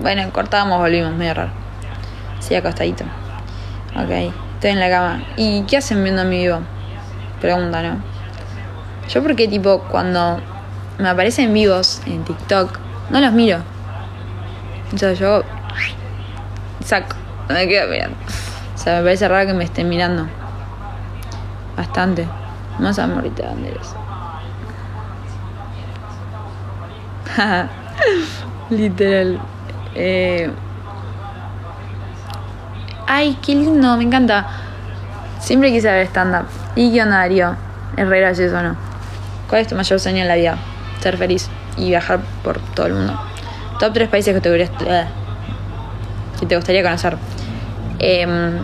Bueno, cortábamos, volvimos, medio raro. Sí, acostadito. Ok, estoy en la cama. ¿Y qué hacen viendo mi vivo? Pregunta, ¿no? Yo porque tipo cuando me aparecen vivos en TikTok, no los miro. Sea, yo saco, no me quedo mirando. O sea, me parece raro que me estén mirando. Bastante. Más amorita, ¿dónde eres? Literal. Eh... Ay, qué lindo, me encanta. Siempre quise ver stand-up. ¿Y qué onda, no? ¿Cuál es tu mayor sueño en la vida? Ser feliz y viajar por todo el mundo. Top 3 países que te, gustaría, que te gustaría conocer. Eh,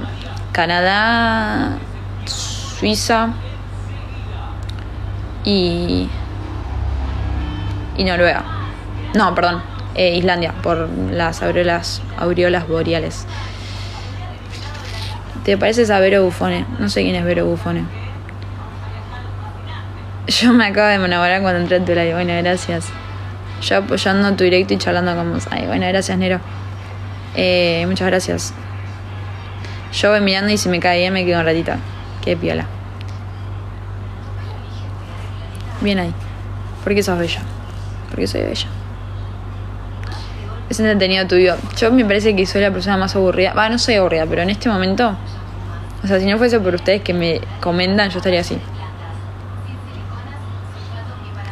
Canadá, Suiza y Noruega. No, perdón, eh, Islandia, por las aureolas, aureolas boreales. ¿Te pareces a Vero Bufone? No sé quién es Vero Bufone. Yo me acabo de enamorar cuando entré en tu live. Bueno, gracias. Yo apoyando tu directo y charlando con vos. Ay, bueno, gracias, Nero. Eh, muchas gracias. Yo voy mirando y si me cae bien me quedo un ratito. Qué piola. Bien ahí. ¿Por qué sos bella? Porque soy bella. Es entretenido tu video. Yo me parece que soy la persona más aburrida. Va, no soy aburrida, pero en este momento. O sea, si no fuese por ustedes que me comentan, yo estaría así.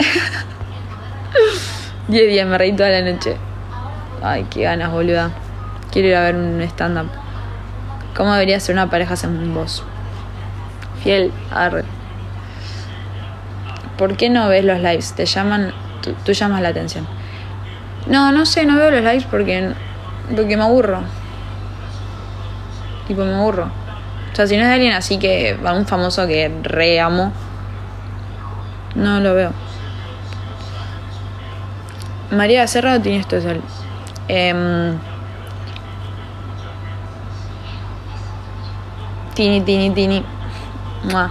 10 días, me reí toda la noche. Ay, qué ganas, boluda. Quiero ir a ver un stand-up. ¿Cómo debería ser una pareja según vos? Fiel, arre. ¿Por qué no ves los lives? Te llaman, tú, tú, llamas la atención. No, no sé, no veo los lives porque, porque me aburro. Tipo, me aburro. O sea, si no es de alguien así que, va un famoso que re amo, no lo veo. María Serra tiene esto es el. Eh, tini, tini, tini. Mua.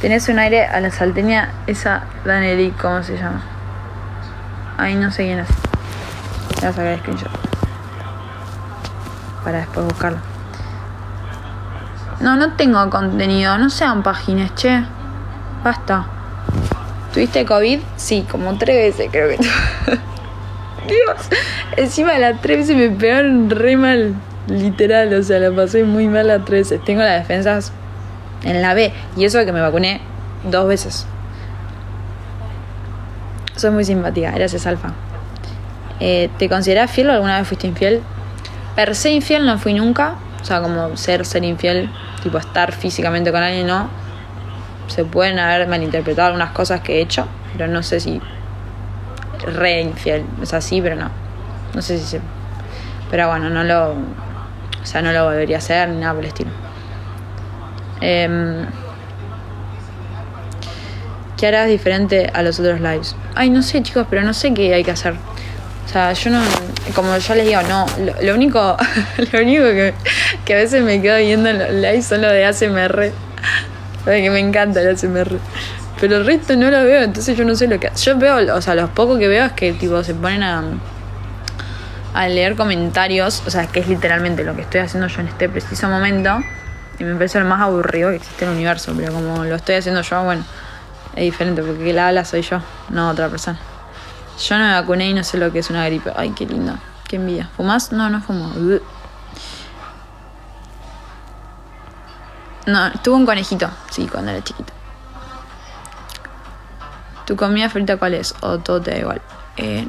Tenés un aire a la salteña, esa Danelí, ¿cómo se llama? Ay, no sé quién es. Voy a sacar el screenshot. Para después buscarlo. No, no tengo contenido, no sean páginas, che. Basta. ¿Tuviste COVID? Sí, como tres veces creo que Dios, encima las tres veces me pegaron re mal, literal, o sea, la pasé muy mal las tres veces. Tengo las defensas en la B y eso que me vacuné dos veces. Soy muy simpática, gracias Alfa. Eh, ¿Te consideras fiel o alguna vez fuiste infiel? Per se infiel no fui nunca, o sea, como ser, ser infiel, tipo estar físicamente con alguien, no se pueden haber malinterpretado algunas cosas que he hecho, pero no sé si re infiel, es así, pero no. No sé si se. Pero bueno, no lo. O sea, no lo volvería a hacer ni nada por el estilo. Eh, ¿Qué harás diferente a los otros lives? Ay, no sé, chicos, pero no sé qué hay que hacer. O sea, yo no. Como yo les digo, no. Lo, único. Lo único que, que a veces me quedo viendo en los lives son los de ASMR. Ay, que me encanta el ASMR. Pero el resto no lo veo, entonces yo no sé lo que. Yo veo, o sea, los pocos que veo es que tipo se ponen a. a leer comentarios. O sea, que es literalmente lo que estoy haciendo yo en este preciso momento. Y me parece lo más aburrido que existe en el universo. Pero como lo estoy haciendo yo, bueno, es diferente, porque que la habla soy yo, no otra persona. Yo no me vacuné y no sé lo que es una gripe. Ay, qué lindo. Qué envidia. ¿Fumás? No, no fumo. No, tuve un conejito, sí, cuando era chiquita. ¿Tu comida favorita cuál es? ¿O todo te da igual? Eh,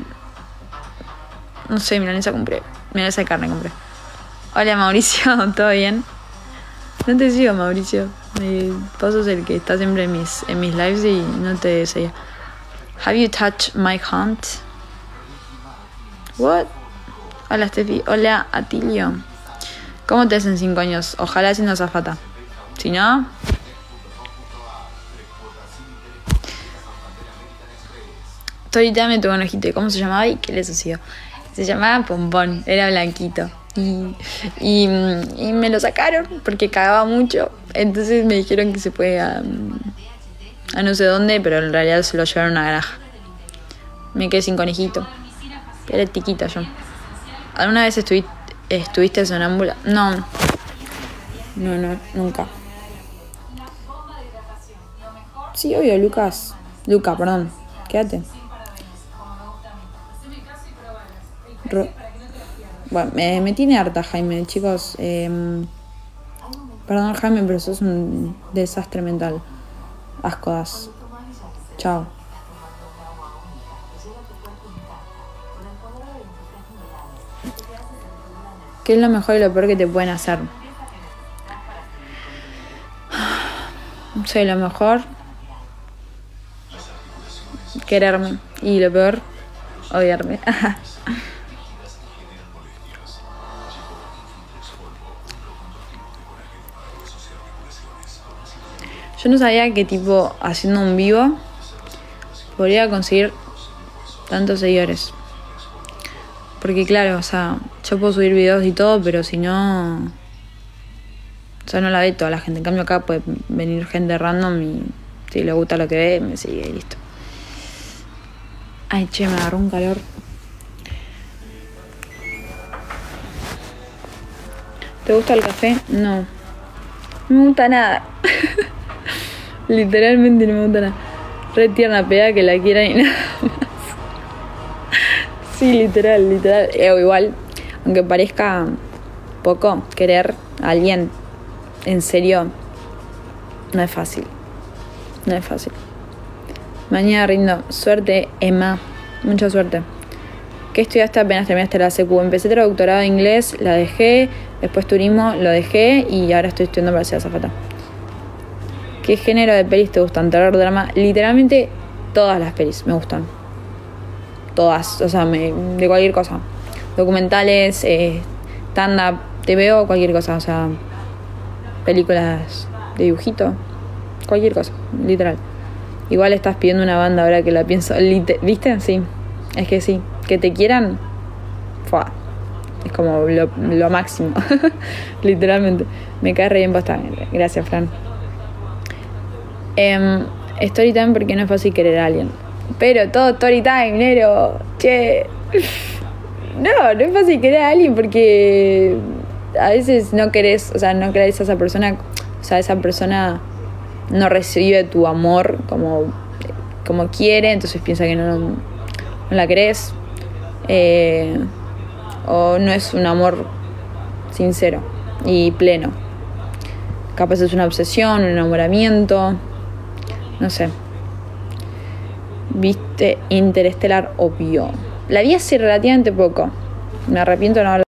no sé, milanesa compré. Milanesa de carne compré. Hola Mauricio, ¿todo bien? No te sigo, Mauricio. Eh, Paso es el que está siempre en mis, en mis lives y no te seguía. Have you touched my hunt? What? Hola Steffi. Hola Atilio. ¿Cómo te ves en 5 años? Ojalá siendo zafata. Si no. Ahorita me tuvo un ojito. ¿Y cómo se llamaba? ¿Y qué le sucedió? Se llamaba Pompón. Era blanquito. Y, y, y, me lo sacaron porque cagaba mucho. Entonces me dijeron que se fue a, a no sé dónde, pero en realidad se lo llevaron a una granja. Me quedé sin conejito. Era tiquita yo. ¿Alguna vez estuviste, estuviste sonámbula? No. No, no, nunca. Sí, obvio, Lucas. Luca, perdón. Quédate. Ro- bueno, me, tiene harta Jaime, chicos. em, perdón, Jaime, pero sos un desastre mental. Asco das. Chao. ¿Qué es lo mejor y lo peor que te pueden hacer? Soy lo mejor. Quererme. Y lo peor, odiarme. Yo no sabía que tipo haciendo un vivo podría conseguir tantos seguidores. Porque claro, o sea, yo puedo subir videos y todo, pero si no... O sea, no la ve toda la gente. En cambio acá puede venir gente random y si le gusta lo que ve, me sigue y listo. Ay, che, me agarró un calor. ¿Te gusta el café? No. No me gusta nada. Literalmente no me gusta nada. Re tierna pega que la quiera y nada más. Sí, literal, literal. Eh, igual, aunque parezca poco, querer a alguien en serio no es fácil. No es fácil. Mañana rindo. Suerte, Emma. Mucha suerte. ¿Qué estudiaste apenas terminaste la secu? Empecé traductorado de inglés, la dejé. Después turismo, lo dejé. Y ahora estoy estudiando para ser azafata. ¿Qué género de pelis te gustan? Terror, drama. Literalmente todas las pelis me gustan. Todas. O sea, me- de cualquier cosa. Documentales, eh, stand-up, te veo cualquier cosa. O sea, películas de dibujito. Cualquier cosa, literal. Igual estás pidiendo una banda ahora que la pienso. ¿Viste? Sí. Es que sí. Que te quieran. Fua. Es como lo, lo máximo. Literalmente. Me cae re bien posta. Gracias, Fran. Em, story time porque no es fácil querer a alguien. Pero todo story time, Nero. Che. No, no es fácil querer a alguien porque a veces no querés, o sea, no querés a esa persona, o sea, esa persona no recibe tu amor como, como quiere, entonces piensa que no, no la querés. eh, o no es un amor sincero y pleno. Capaz es una obsesión, un enamoramiento, no sé. Viste Interestelar, obvio. La vi hace relativamente poco. Me arrepiento de no haberla